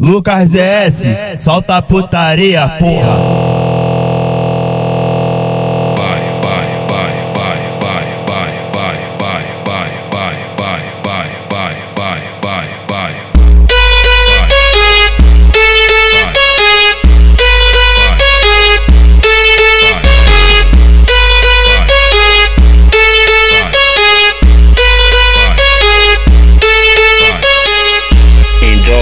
Lucas S, solta putaria, porra.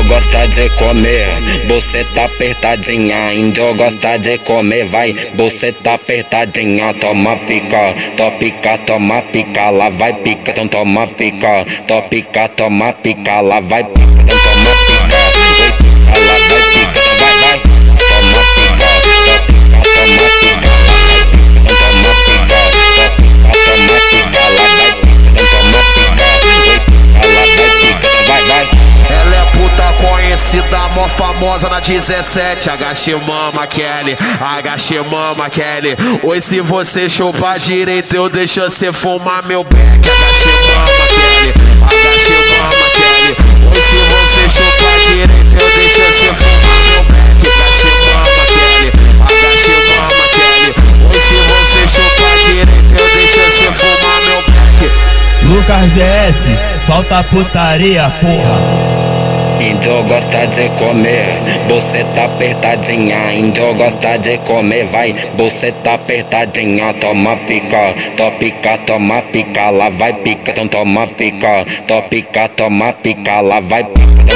Gosta de comer, você tá apertadinha. Índio gosta de comer, vai, você tá apertadinha. Toma pica, to pica, toma pica, lá vai pica, então toma pica, to pica, toma pica, lá vai pica. Conhecida, mó famosa na 17. Agache mama, Kelly, agache mama, Kelly. Oi, se você chupar direito, eu deixo você fumar meu beck. Agache mama, Kelly, agache mama, Kelly. Oi, se você chupar direito, eu deixo você fumar meu beck. Agache mama, Kelly, agache mama, Kelly. Oi, se você chupar direito, eu deixo você fumar meu beck. Lucas S, solta a putaria, porra. Índio gosta de comer, você tá apertadinha. Índio gosta de comer, vai, você tá apertadinha. Toma pica, to pica, toma pica, lá vai pica, então toma pica, to pica, toma pica, lá vai então pica.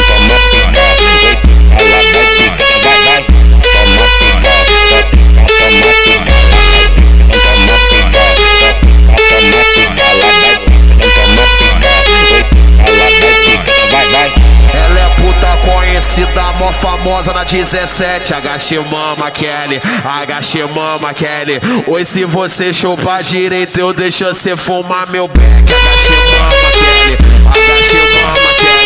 Famosa na 17. Agache mama, Kelly, agache mama, Kelly. Oi, se você chupar direito, eu deixo você fumar meu beck. Agache mama, Kelly, agache mama, Kelly.